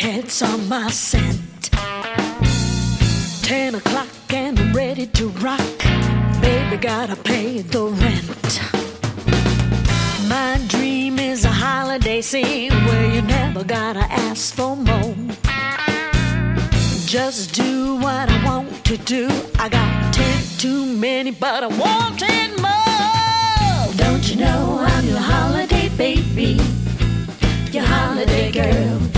cats on my scent. Ten o'clock and I'm ready to rock. Baby, gotta pay the rent. My dream is a holiday scene where you never gotta ask for more. Just do what I want to do. I got ten too many, but I want ten more. Don't you know I'm your holiday baby? Your holiday girl.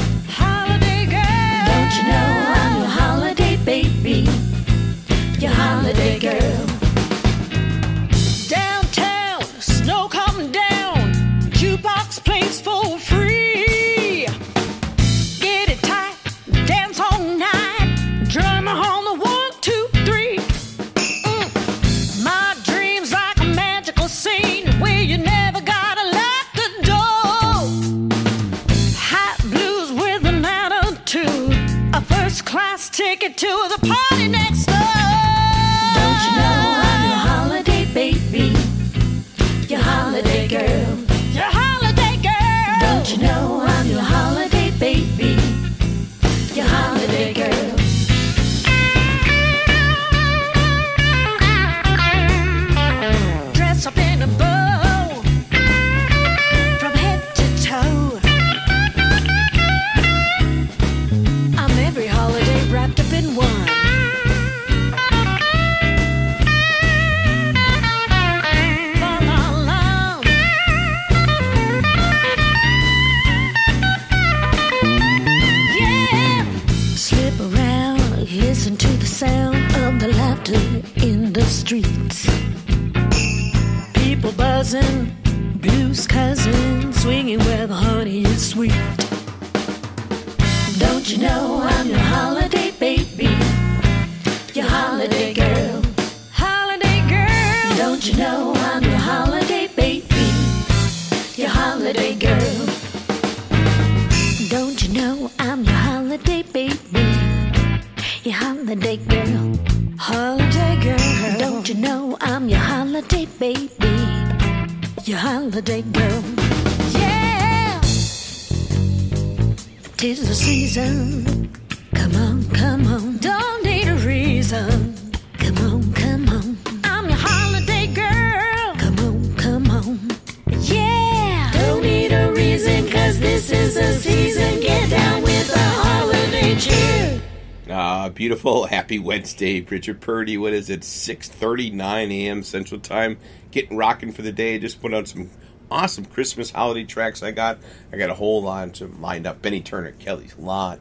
Tis the season. Come on, come on. Don't need a reason. Come on, come on. I'm your holiday girl. Come on, come on. Yeah. Don't need a reason, cause this is the season. Get down with the holiday cheer. Ah, beautiful. Happy Wednesday, Brigitte Purdy. What is it? 6:39 a.m. Central Time. Getting rocking for the day. Just put on some awesome Christmas holiday tracks. I got. I got a whole lot to lined up. Benny Turner, Kelly's Lot,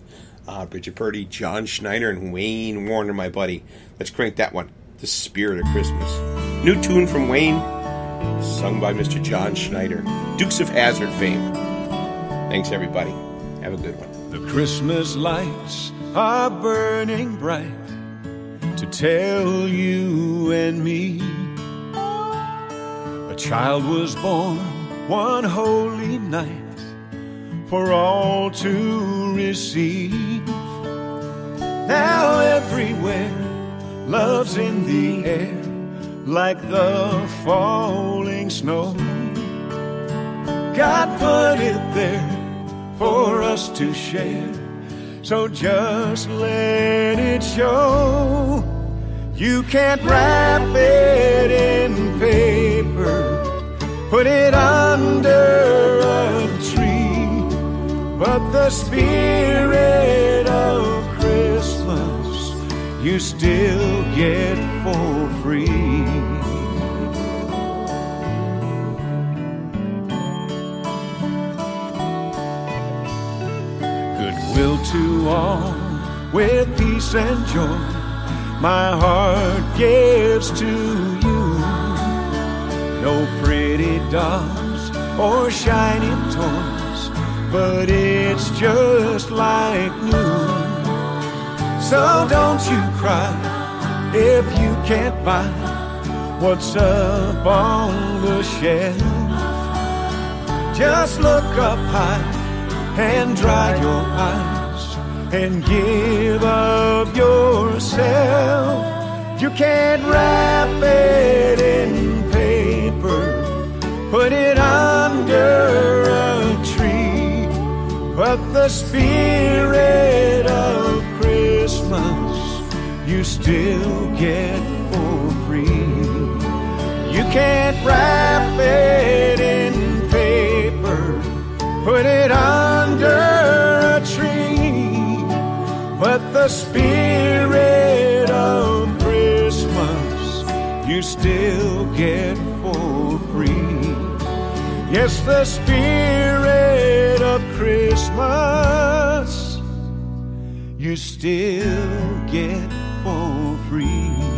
uh, Brigitte Purdy, John Schneider, and Wayne Warner, my buddy. Let's crank that one. The Spirit of Christmas. New tune from Wayne, sung by Mr. John Schneider. Dukes of Hazzard fame. Thanks, everybody. Have a good one. The Christmas lights are burning bright to tell you and me a child was born one holy night for all to receive. Now everywhere love's in the air like the falling snow. God put it there for us to share. So just let it show. You can't wrap it in paper, put it under a tree. But the spirit of Christmas you still get for free. goodwill to all with peace and joy my heart gives to pretty or shiny toys but it's just like new so don't you cry if you can't buy what's up on the shelf just look up high and dry your eyes and give of yourself. You can't wrap it put it under a tree, but the spirit of Christmas you still get for free. You can't wrap it in paper, put it under a tree, but the spirit of Christmas you still get for free. Yes, the spirit of Christmas you still get for free.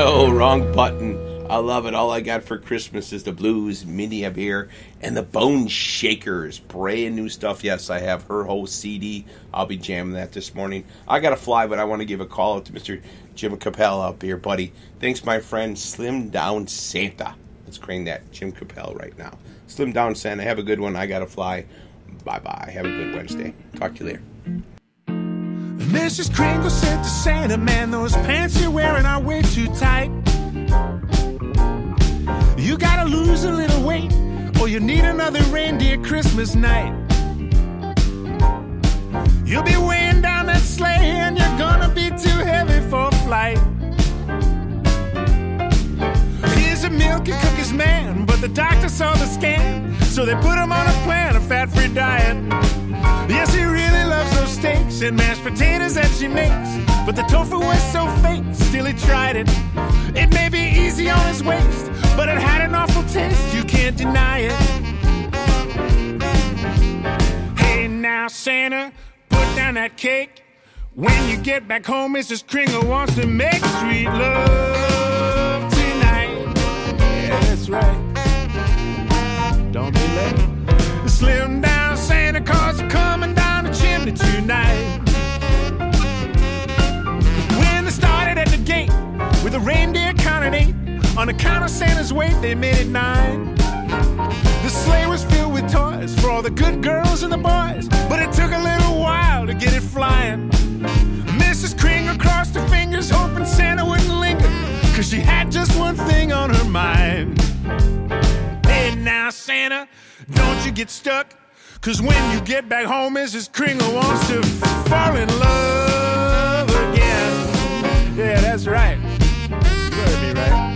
Oh, wrong button. I love it. All I got for Christmas is the blues, Mindi Abair, and the Boneshakers. Brand new stuff. Yes, I have her whole CD. I'll be jamming that this morning. I got to fly, but I want to give a call out to Mr. Jim Capel up here, buddy. Thanks, my friend. Slim Down Santa. Let's crane that. Jim Capel right now. Slim Down Santa. Have a good one. I got to fly. Bye bye. Have a good Wednesday. Talk to you later. Mrs. Kringle said to Santa, man, those pants you're wearing are way too tight. You gotta lose a little weight, or you need another reindeer Christmas night. You'll be weighing down that sleigh, and you're gonna be too heavy for flight. He's a milk and cookies man, but the doctor saw the scan, so they put him on a plan, a fat free diet. Yes, he really loves and mashed potatoes that she makes. But the tofu was so fake, still he tried it. It may be easy on his waist, but it had an awful taste, you can't deny it. Hey now, Santa, put down that cake. When you get back home, Mrs. Kringle wants to make sweet love tonight. Yeah, that's right. Don't be late. Slim down on the count of Santa's weight, they made it nine. The sleigh was filled with toys for all the good girls and the boys, but it took a little while to get it flying. Mrs. Kringle crossed her fingers, hoping Santa wouldn't linger, cause she had just one thing on her mind. Hey now, Santa, don't you get stuck. Cause when you get back home, Mrs. Kringle wants to fall in love again. Yeah, that's right. You better be right.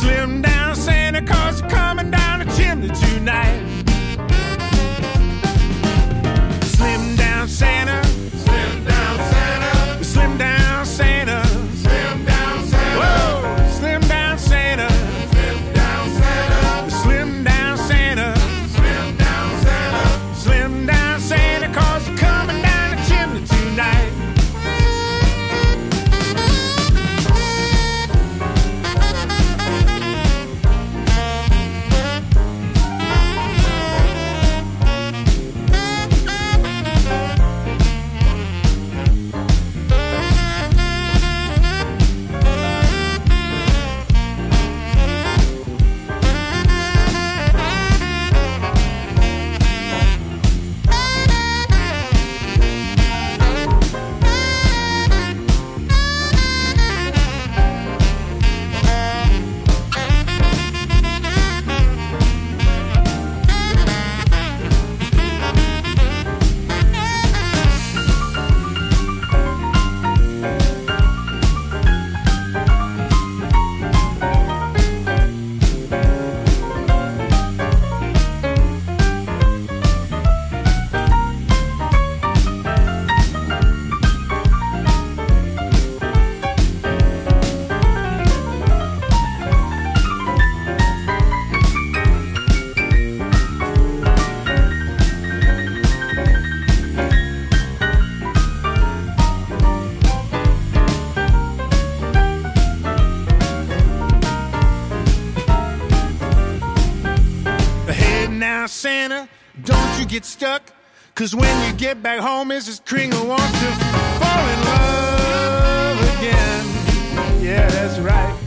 Slim down Santa Claus coming down the chimney tonight. Santa, don't you get stuck. Cause when you get back home, Mrs. Kringle wants to fall in love again. Yeah, that's right.